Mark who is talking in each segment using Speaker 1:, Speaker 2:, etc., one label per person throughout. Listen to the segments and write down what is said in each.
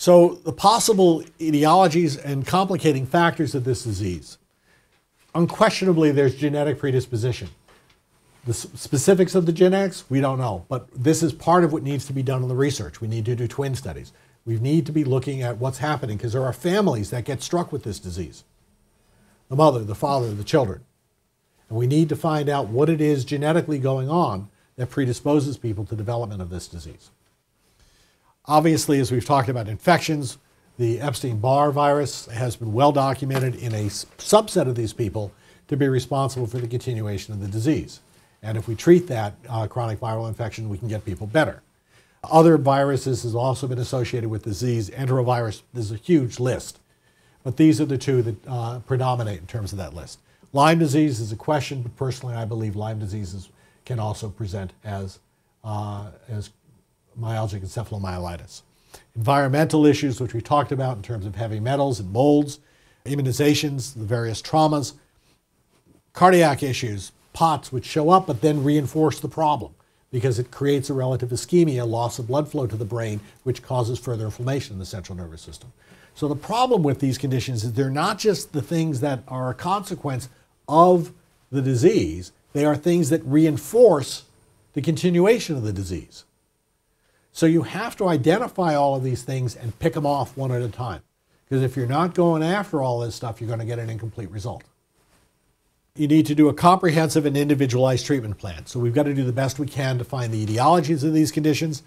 Speaker 1: So, the possible etiologies and complicating factors of this disease. Unquestionably, there's genetic predisposition. The specifics of the genetics, we don't know, but this is part of what needs to be done in the research. We need to do twin studies. We need to be looking at what's happening because there are families that get struck with this disease the mother, the father, the children. And we need to find out what it is genetically going on that predisposes people to development of this disease. Obviously, as we've talked about infections, the Epstein-Barr virus has been well documented in a subset of these people to be responsible for the continuation of the disease. And if we treat that uh, chronic viral infection, we can get people better. Other viruses has also been associated with disease. Enterovirus, there's a huge list. But these are the two that uh, predominate in terms of that list. Lyme disease is a question, but personally I believe Lyme diseases can also present as, uh, as myalgic encephalomyelitis. Environmental issues, which we talked about in terms of heavy metals and molds, immunizations, the various traumas, cardiac issues, POTS, which show up but then reinforce the problem because it creates a relative ischemia, loss of blood flow to the brain, which causes further inflammation in the central nervous system. So the problem with these conditions is they're not just the things that are a consequence of the disease, they are things that reinforce the continuation of the disease. So you have to identify all of these things and pick them off one at a time. Because if you're not going after all this stuff, you're going to get an incomplete result. You need to do a comprehensive and individualized treatment plan. So we've got to do the best we can to find the etiologies of these conditions.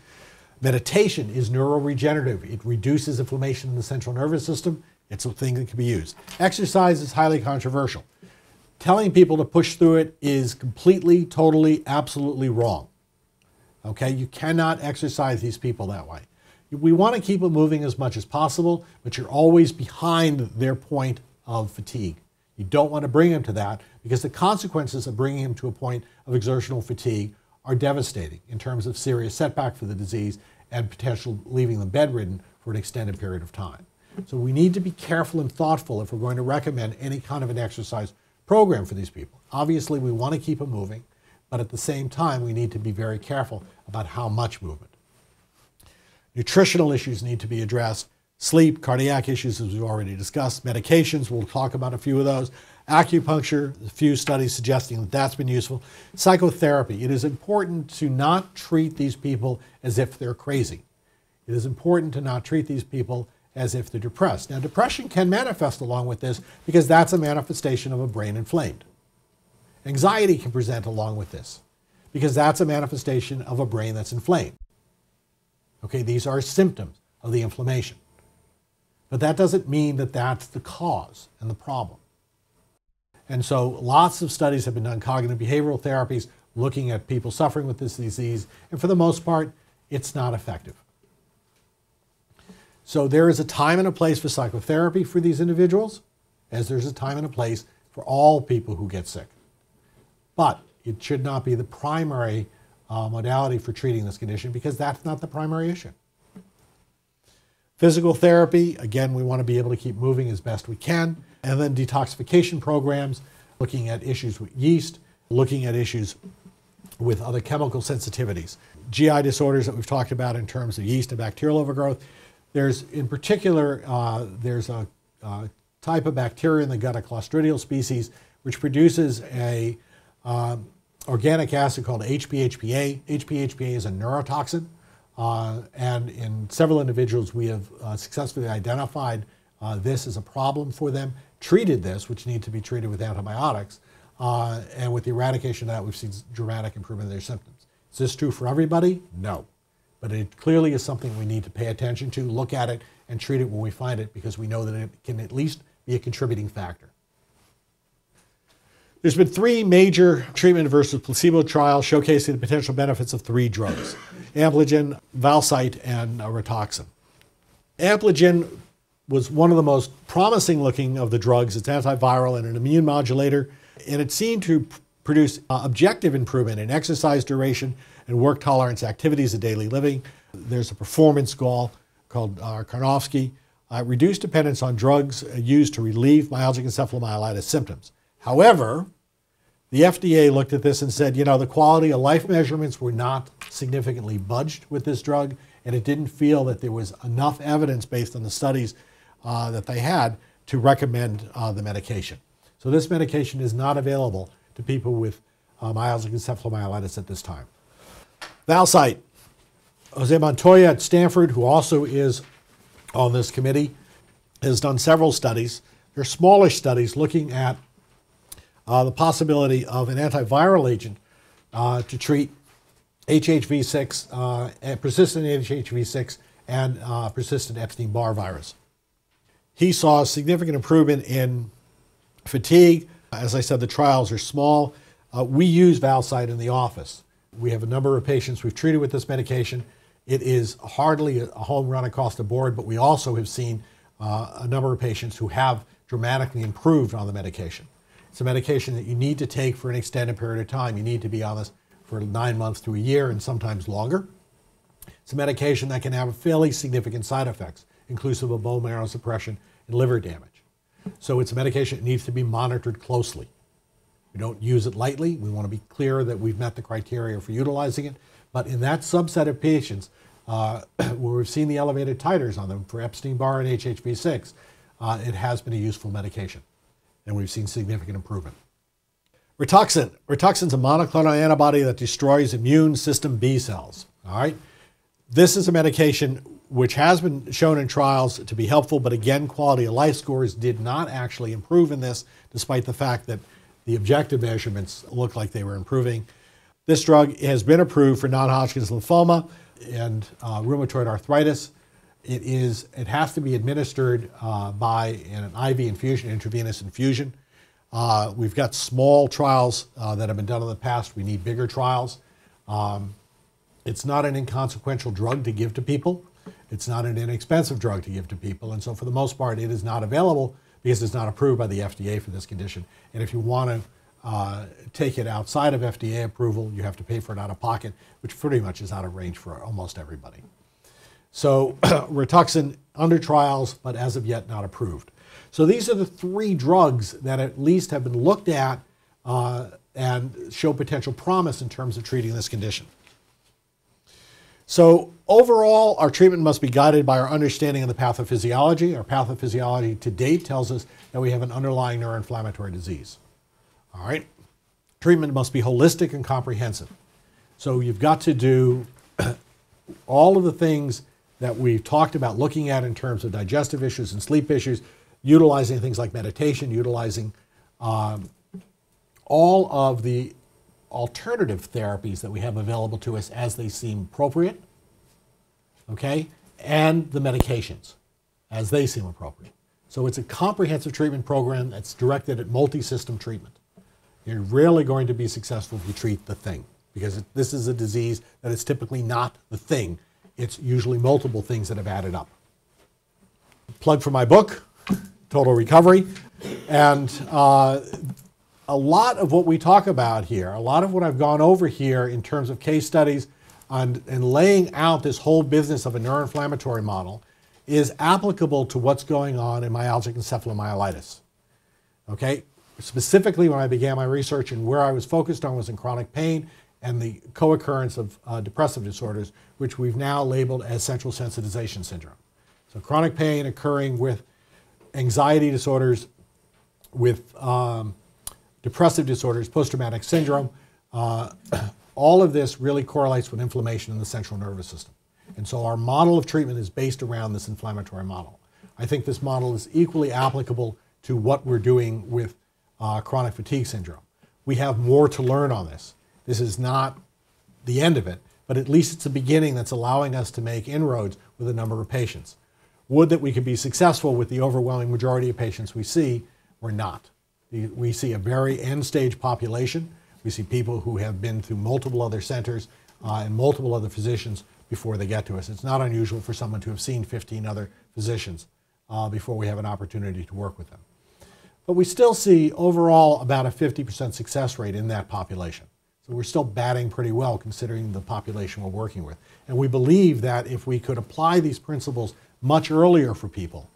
Speaker 1: Meditation is neuroregenerative. It reduces inflammation in the central nervous system. It's a thing that can be used. Exercise is highly controversial. Telling people to push through it is completely, totally, absolutely wrong. Okay, you cannot exercise these people that way. We want to keep them moving as much as possible, but you're always behind their point of fatigue. You don't want to bring them to that because the consequences of bringing them to a point of exertional fatigue are devastating in terms of serious setback for the disease and potential leaving them bedridden for an extended period of time. So we need to be careful and thoughtful if we're going to recommend any kind of an exercise program for these people. Obviously, we want to keep them moving. But at the same time, we need to be very careful about how much movement. Nutritional issues need to be addressed. Sleep, cardiac issues, as we've already discussed. Medications, we'll talk about a few of those. Acupuncture, a few studies suggesting that that's been useful. Psychotherapy, it is important to not treat these people as if they're crazy. It is important to not treat these people as if they're depressed. Now, depression can manifest along with this because that's a manifestation of a brain inflamed. Anxiety can present along with this because that's a manifestation of a brain that's inflamed. Okay, these are symptoms of the inflammation. But that doesn't mean that that's the cause and the problem. And so lots of studies have been done, cognitive behavioral therapies, looking at people suffering with this disease, and for the most part, it's not effective. So there is a time and a place for psychotherapy for these individuals, as there's a time and a place for all people who get sick but it should not be the primary uh, modality for treating this condition because that's not the primary issue. Physical therapy, again, we want to be able to keep moving as best we can. And then detoxification programs, looking at issues with yeast, looking at issues with other chemical sensitivities. GI disorders that we've talked about in terms of yeast and bacterial overgrowth. There's, in particular, uh, there's a, a type of bacteria in the gut, a Clostridial species, which produces a uh, organic acid called HPHPA. HPHPA is a neurotoxin, uh, and in several individuals we have uh, successfully identified uh, this as a problem for them, treated this, which need to be treated with antibiotics, uh, and with the eradication of that we've seen dramatic improvement in their symptoms. Is this true for everybody? No. But it clearly is something we need to pay attention to, look at it, and treat it when we find it because we know that it can at least be a contributing factor. There's been three major treatment versus placebo trials showcasing the potential benefits of three drugs Ampligen, Valcyte, and uh, Rituxan. Ampligen was one of the most promising looking of the drugs. It's antiviral and an immune modulator, and it seemed to produce uh, objective improvement in exercise duration and work tolerance activities of daily living. There's a performance goal called uh, Karnofsky, uh, reduced dependence on drugs uh, used to relieve myalgic encephalomyelitis symptoms. However, the FDA looked at this and said, you know, the quality of life measurements were not significantly budged with this drug, and it didn't feel that there was enough evidence based on the studies uh, that they had to recommend uh, the medication. So this medication is not available to people with uh, myalgic encephalomyelitis at this time. Valcyte. Jose Montoya at Stanford, who also is on this committee, has done several studies. They're smallish studies looking at uh, the possibility of an antiviral agent uh, to treat HHV6, uh, persistent HHV6, and uh, persistent Epstein Barr virus. He saw a significant improvement in fatigue. As I said, the trials are small. Uh, we use Valcyte in the office. We have a number of patients we've treated with this medication. It is hardly a home run across the board, but we also have seen uh, a number of patients who have dramatically improved on the medication. It's a medication that you need to take for an extended period of time. You need to be on this for nine months to a year and sometimes longer. It's a medication that can have fairly significant side effects, inclusive of bone marrow suppression and liver damage. So it's a medication that needs to be monitored closely. We don't use it lightly. We want to be clear that we've met the criteria for utilizing it. But in that subset of patients uh, where we've seen the elevated titers on them for Epstein-Barr and HHV6, uh, it has been a useful medication. And we've seen significant improvement. Rituxan. Is a monoclonal antibody that destroys immune system B cells. All right. This is a medication which has been shown in trials to be helpful, but again, quality of life scores did not actually improve in this, despite the fact that the objective measurements looked like they were improving. This drug has been approved for non-Hodgkin's lymphoma and uh, rheumatoid arthritis. It is. It has to be administered uh, by an IV infusion, intravenous infusion. Uh, we've got small trials uh, that have been done in the past. We need bigger trials. Um, it's not an inconsequential drug to give to people. It's not an inexpensive drug to give to people. And so, for the most part, it is not available because it's not approved by the FDA for this condition. And if you want to uh, take it outside of FDA approval, you have to pay for it out of pocket, which pretty much is out of range for almost everybody. So, Rituxan under trials, but as of yet not approved. So, these are the three drugs that at least have been looked at uh, and show potential promise in terms of treating this condition. So overall, our treatment must be guided by our understanding of the pathophysiology. Our pathophysiology to date tells us that we have an underlying neuroinflammatory disease. All right? Treatment must be holistic and comprehensive. So you've got to do all of the things that we've talked about looking at in terms of digestive issues and sleep issues, utilizing things like meditation, utilizing um, all of the alternative therapies that we have available to us as they seem appropriate, okay, and the medications as they seem appropriate. So it's a comprehensive treatment program that's directed at multi-system treatment. You're rarely going to be successful if you treat the thing because this is a disease that is typically not the thing. It's usually multiple things that have added up. Plug for my book, Total Recovery. And uh, a lot of what we talk about here, a lot of what I've gone over here in terms of case studies on, and laying out this whole business of a neuroinflammatory model is applicable to what's going on in myalgic encephalomyelitis. Okay, specifically when I began my research and where I was focused on was in chronic pain and the co-occurrence of uh, depressive disorders, which we've now labeled as central sensitization syndrome. So chronic pain occurring with anxiety disorders, with um, depressive disorders, post-traumatic syndrome. Uh, all of this really correlates with inflammation in the central nervous system. And so our model of treatment is based around this inflammatory model. I think this model is equally applicable to what we're doing with uh, chronic fatigue syndrome. We have more to learn on this. This is not the end of it, but at least it's a beginning that's allowing us to make inroads with a number of patients. Would that we could be successful with the overwhelming majority of patients we see, we're not. We see a very end stage population. We see people who have been through multiple other centers uh, and multiple other physicians before they get to us. It's not unusual for someone to have seen 15 other physicians uh, before we have an opportunity to work with them. But we still see overall about a 50% success rate in that population. We're still batting pretty well considering the population we're working with. And we believe that if we could apply these principles much earlier for people,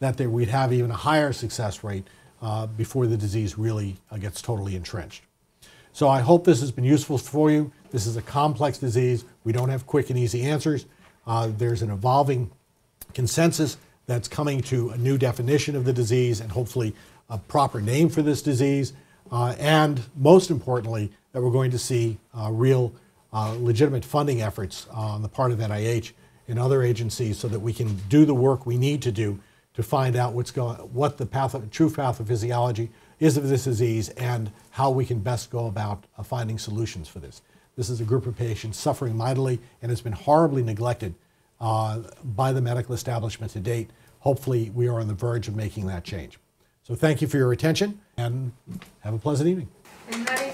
Speaker 1: that there, we'd have even a higher success rate uh, before the disease really uh, gets totally entrenched. So I hope this has been useful for you. This is a complex disease. We don't have quick and easy answers. Uh, there's an evolving consensus that's coming to a new definition of the disease and hopefully a proper name for this disease. Uh, and most importantly, that we're going to see uh, real uh, legitimate funding efforts on the part of NIH and other agencies so that we can do the work we need to do to find out what's going, what the patho- true pathophysiology is of this disease and how we can best go about uh, finding solutions for this. This is a group of patients suffering mightily and has been horribly neglected uh, by the medical establishment to date. Hopefully, we are on the verge of making that change. So, thank you for your attention and have a pleasant evening.